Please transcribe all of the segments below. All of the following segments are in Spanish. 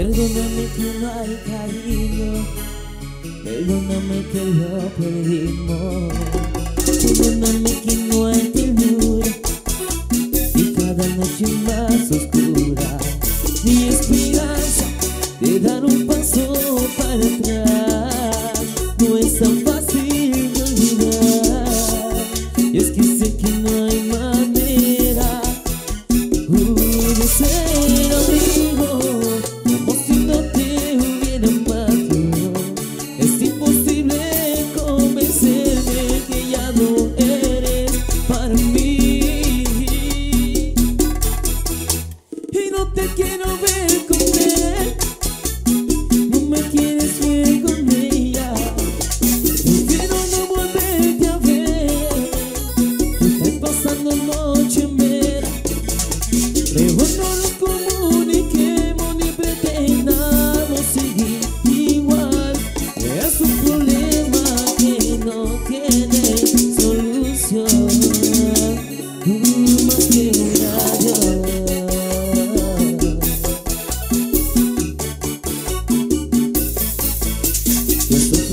Perdóname que no hay cariño, perdóname que lo perdimos. Perdóname que no hay ternura, si cada noche más oscura, mi esperanza de dar un paso para atrás.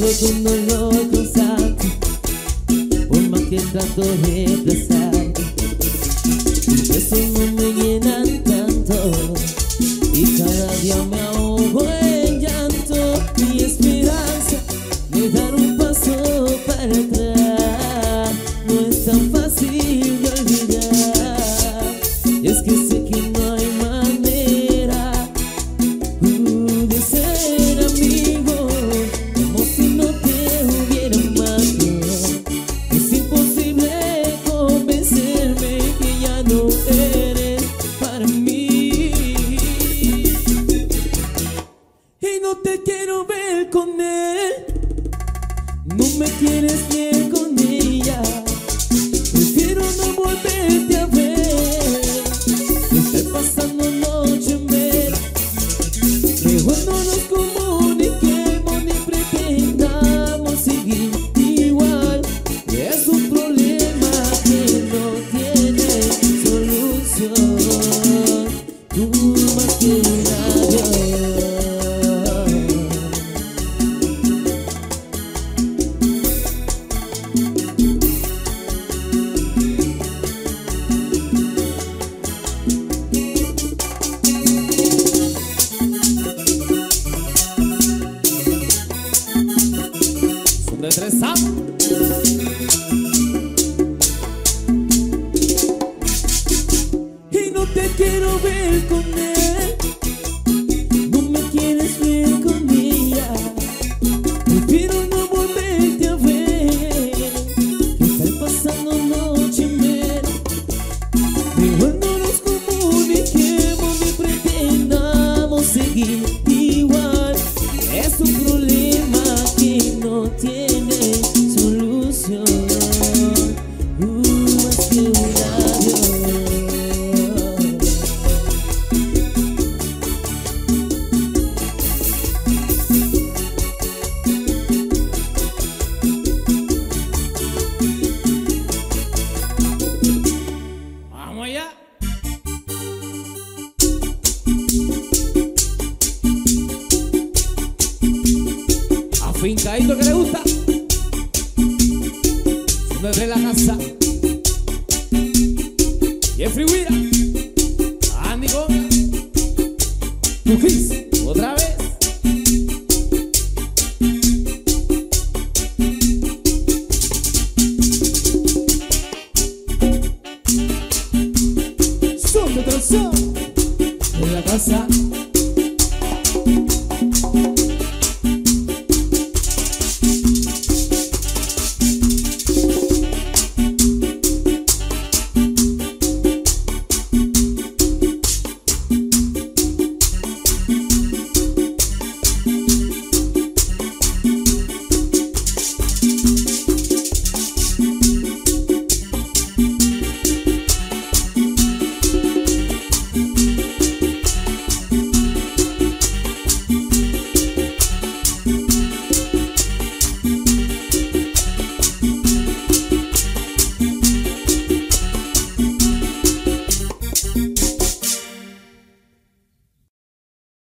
todo el mundo loco sabe Por más que trato de expresar Eso no me llenan tanto Y cada día me ahogo en llanto. Mi esperanza de dar un paso para atrás. me tienes bien con ella. Prefiero no volverte a ver. Estoy pasando noche. Estressado fincadito que le gusta. Desde la casa. Jeffrey Wira. Andy Gómez. Otra vez. Son de la casa.